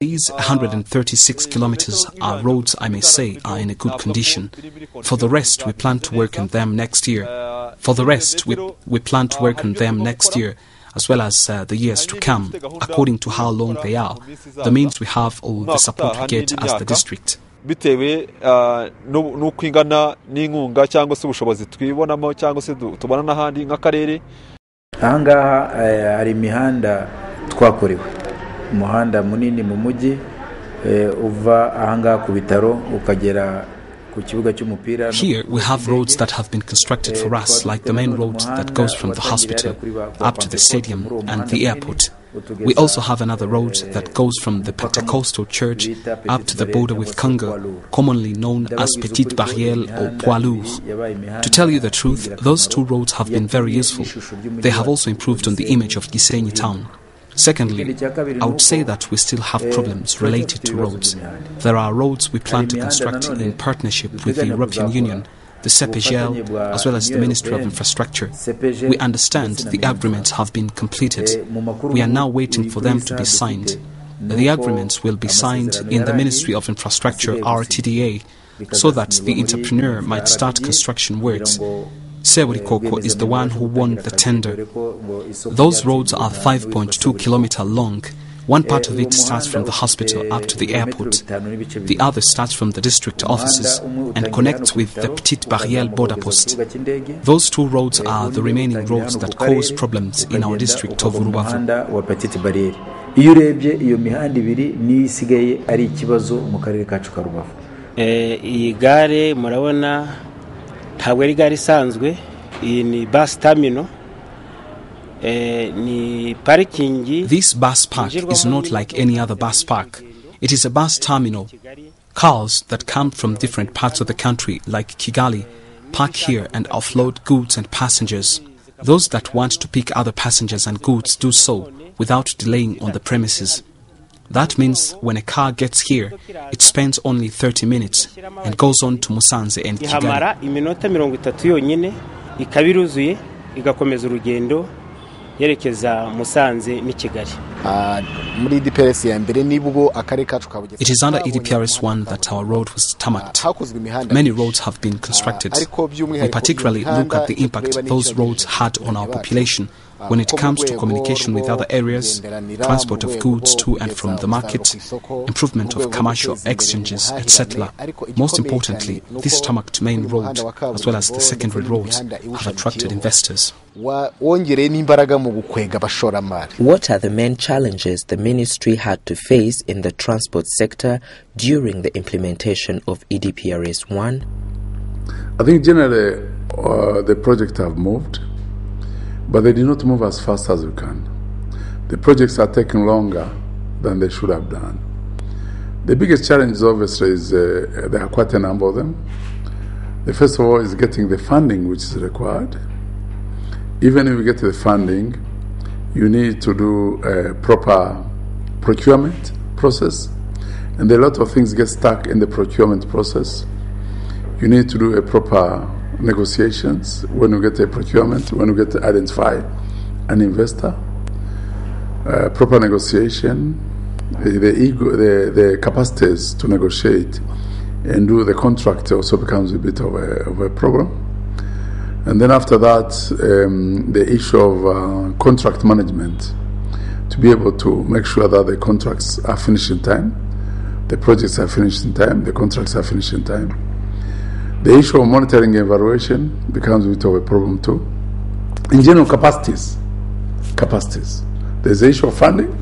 These 136 kilometers are roads I may say are in a good condition. For the rest, we plan to work on them next year. For the rest, we, we plan to work on them next year as well as uh, the years to come, according to how long they are. The means we have or the support we get as the district. bitewe n'uko ingana n'inkunga cyangwa se ubushobozi twibonamo cyangwa se tubona n'ahandi nk'akarere ahangaha hari imihanda twakorewe umuhanda munini mu mujyi uva ahangaha ku bitaro ukagera Here we have roads that have been constructed for us, like the main road that goes from the hospital up to the stadium and the airport. We also have another road that goes from the Pentecostal church up to the border with Congo, commonly known as Petite Barrière or Poids Lourd. To tell you the truth, those two roads have been very useful. They have also improved on the image of Gisenyi town. Secondly, I would say that we still have problems related to roads. There are roads we plan to construct in partnership with the European Union, the CEPGL, as well as the Ministry of Infrastructure. We understand the agreements have been completed. We are now waiting for them to be signed. The agreements will be signed in the Ministry of Infrastructure, RTDA, so that the entrepreneur might start construction works. Sewerikoko uh, is the one who won the tender. Those roads are 5.2 kilometer long. One part of it starts from the hospital up to the airport. The other starts from the district offices and connects with the Petite Barrière border post. Those two roads are the remaining roads that cause problems in our district of Rubavu. iyo urebye iyo mihanda ibiri niyo isigaye ari ikibazo mu karere kacu ka rubavu eh, iyi gare murabona ntabwo ari gare isanzwe iyi ni basi tamino eh, ni parikingi This bus park is not like any other bus park. It is a bus terminal. Cars that come from different parts of the country, like Kigali, park here and offload goods and passengers. Those that want to pick other passengers and goods do so without delaying on the premises. That means when a car gets here, it spends only 30 minutes and goes on to Musanze and Kigali. ihamara iminota mirongo itatu yonyine ikaba iruzuye igakomeza urugendo yerekeza musanze n'i kigali ah, muri DPRS ya mbere nibwo akarere kacu ka Bugesera It is under EDPRS 1 that our road was ah, tarmacked. Many roads have been constructed. Ah, we particularly look at the impact those roads had on our population when it comes to communication with other areas, transport of goods to and from the market, improvement of commercial exchanges, etc. Most importantly, this tarmacked main road, as well as the secondary roads, have attracted investors. wa- wongereye n'imbaraga mu gukwega abashoramari What are the main challenges the ministry had to face in the transport sector during the implementation of EDPRS 1? I think generally uh, the project have moved, but they did not move as fast as we can. The projects are taking longer than they should have done. The biggest challenge, obviously, is uh, there are quite a number of them. The first of all is getting the funding which is required. Even if you get the funding, you need to do a proper procurement process, and a lot of things get stuck in the procurement process you need to do a proper negotiations when you get a procurement, when you get to identify an investor, uh, proper negotiation, the, the ego, the, the capacities to negotiate and do the contract also becomes a bit of a, of a problem. And then after that, um, the issue of uh, contract management to be able to make sure that the contracts are finished in time, the projects are finished in time, the contracts are finished in time. The issue of monitoring and evaluation becomes a bit of a problem too. In general, capacities. Capacities. There's the issue of funding,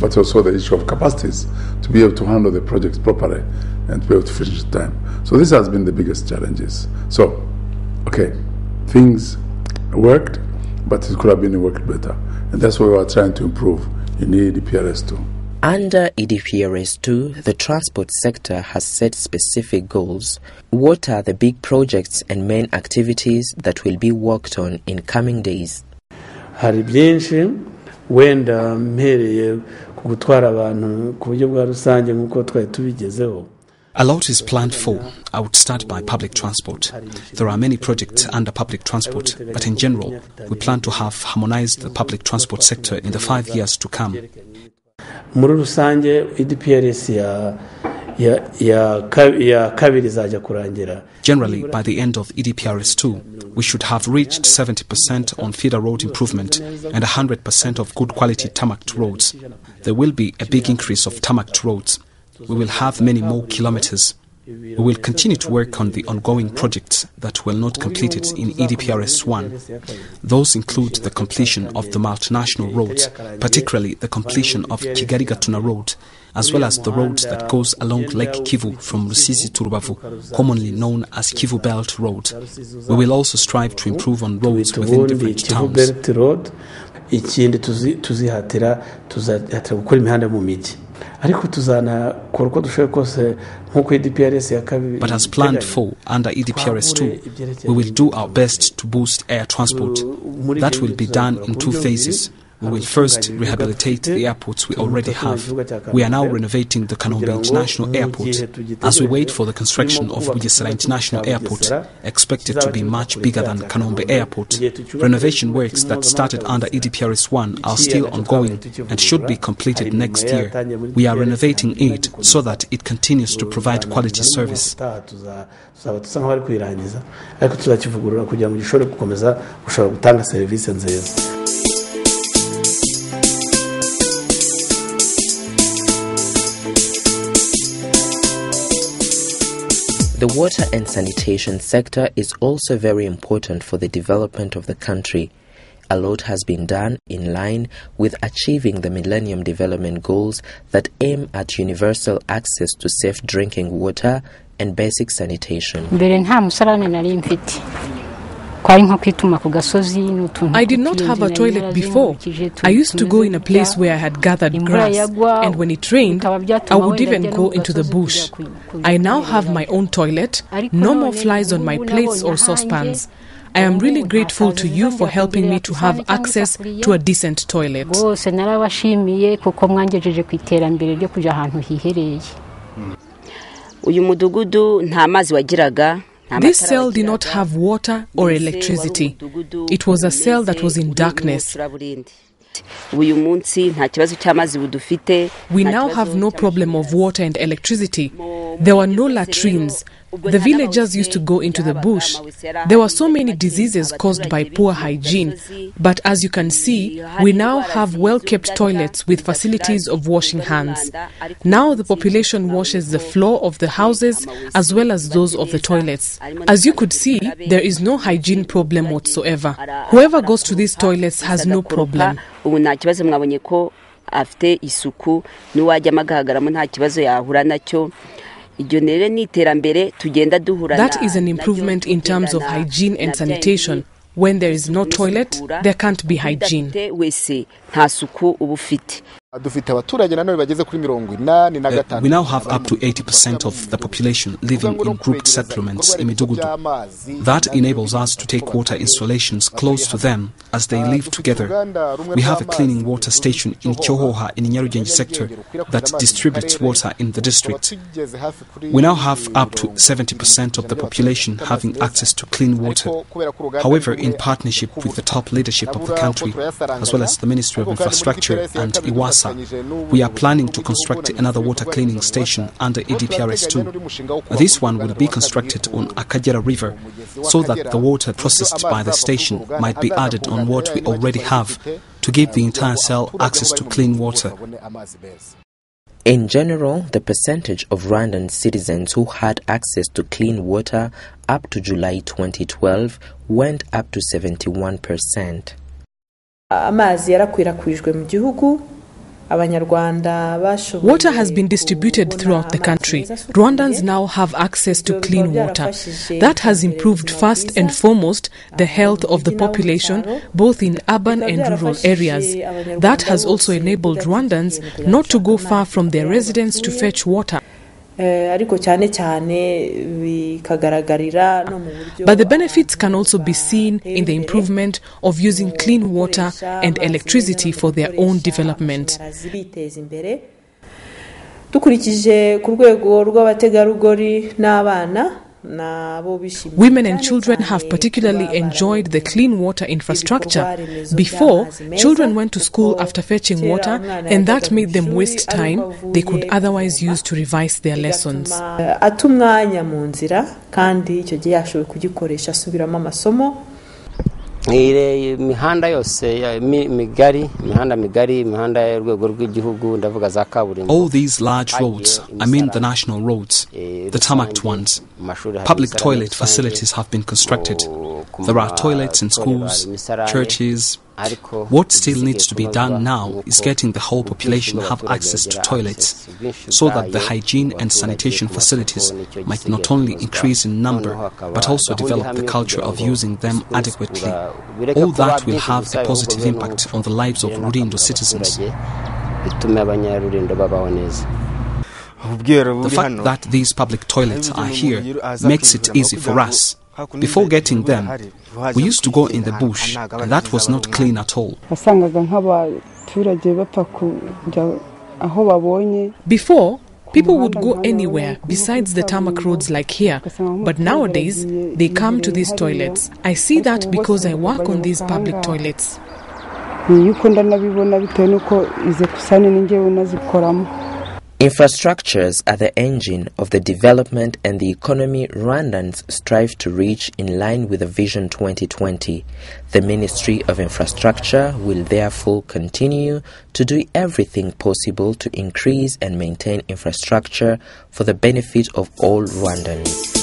but also the issue of capacities to be able to handle the projects properly and to be able to finish in time. So this has been the biggest challenges. So, okay, things worked, but it could have been worked better. And that's what we are trying to improve You in EDPRS too. Under EDPRS 2, the transport sector has set specific goals. What are the big projects and main activities that will be worked on in coming days? hari byinshi wenda mpereye ku gutwara abantu ku buryo bwa rusange nk'uko twari tubigezeho A lot is planned for. I would start by public transport. There are many projects under public transport, but in general, we plan to have harmonized the public transport sector in the five years to come. Muri rusange idprs ya Generally, by the end of EDPRS2, we should have reached 70% on feeder road improvement and 100% of good quality tarmacked roads. There will be a big increase of tarmacked roads. We will have many more kilometers. We will continue to work on the ongoing projects that were not completed in EDPRS 1. Those include the completion of the multinational roads, particularly the completion of Kigali Gatuna Road, as well as the road that goes along Lake Kivu from Rusizi to Rubavu, commonly known as Kivu Belt Road. We will also strive to improve on roads within different towns. Belt road ikindi tuzi- tuzihatira tuzahatira gukora imihanda mu mijyi ariko tuzanakora uko dushoboye kose nk'uko idprs ya kabiri But as planned for under EDPRS 2, we will do our best to boost air transport. That will be done in two phases. We will first rehabilitate the airports we already have. We are now renovating the Kanombe International Airport. As we wait for the construction of Bugesera International Airport, expected to be much bigger than Kanombe Airport, renovation works that started under EDPRS 1 are still ongoing and should be completed next year. We are renovating it so that it continues to provide quality service. Ubutaha tuza- tuzaba dusa nk'abari kuyirangiza ariko tuzakivugurura kugira ngo gishobore gukomeza gushobora gutanga serivisi nziza The water and sanitation sector is also very important for the development of the country. A lot has been done in line with achieving the Millennium Development Goals that aim at universal access to safe drinking water and basic sanitation. I did not have a toilet before. I used to go in a place where I had gathered grass, and when it rained, I would even go into the bush. I now have my own toilet, no more flies on my plates or saucepans. I am really grateful to you for helping me to have access to a decent toilet. bose narabashimiye kuko mwangejeje ku iterambere ryo kujya ahantu hihereye uyu mudugudu nta mazi wagiraga nta This cell did not have water or electricity. It was a cell that was in darkness. icuraburindi. uyu munsi nta kibazo cy'amazi budufite We now have no problem of water and electricity. There were no latrines. The villagers used to go into the bush. There were so many diseases caused by poor hygiene. But as you can see, we now have well kept toilets with facilities of washing hands. Now the population washes the floor of the houses as well as those of the toilets. As you could see, there is no hygiene problem whatsoever. Whoever goes to these toilets has no problem. afite isuku n'uwajyamo agahagaramo nta kibazo yahura iryo rero ni iterambere tugenda duhura That na- is an naryo improvement in terms of kugendana hygiene and na bya sanitation. bindi When there is no toilet, usukura, there can't be hygiene. Udafite wese nta suku uba ufite dufite abaturage nanone bageze kuri mirongo inani na Uh, we now have up to 80% of the population living in grouped settlements in Midugudu. That enables us to take water installations close to them as they live together. We have a cleaning water station in Kyohoha in Nyarugenge sector that distributes water in the district. We now have up to 70% of the population having access to clean water. However, in partnership with the top leadership of the country, as well as the Ministry of Infrastructure and EWSA, we are planning to construct another water cleaning station under EDPRS 2. This one will be constructed on Akagera River so that the water processed by the station might be added on what we already have to give the entire cell access to clean water. In general, the percentage of Rwandan citizens who had access to clean water up to July 2012 went up to 71%. amazi yarakwirakwijwe mu gihugu abanyarwanda bashoboye Water has been distributed throughout the country. Rwandans now have access to clean water. That has improved first and foremost the health of the population, both in urban and rural areas. That has also enabled Rwandans not to go far from their residence to fetch water. Eh, but the benefits can also be seen in the improvement of using clean water and electricity for their own development. amashanyarazi biteza imbere dukurikije ku rwego rw'abategarugori n'abana Women and children have particularly enjoyed the clean water infrastructure. Before, children went to school after fetching water, and that made them waste time they could otherwise use to revise their lessons. Imihanda yose migari imihanda migari imihanda y'urwego rw'igihugu ndavuga za kaburimbo. All these large roads i mean eh, the national roads. The tarmacked ones. public toilet facilities have been constructed. Oh, there are toilets in schools churches what still needs to be done now is getting the whole population have access to toilets so that the hygiene and sanitation facilities might not only increase in number but also develop the culture of using them adequately. All that will have a positive impact on the lives of Rulindo citizens. The fact that these public toilets are here makes it easy for us before getting them, we used to go in the bush, and that was not clean at all. Before, people would go anywhere besides the tarmac roads like here, but nowadays they come to these toilets. I see that because I work on these public toilets. Infrastructures are the engine of the development and the economy Rwandans strive to reach in line with the Vision 2020. The Ministry of Infrastructure will therefore continue to do everything possible to increase and maintain infrastructure for the benefit of all Rwandans.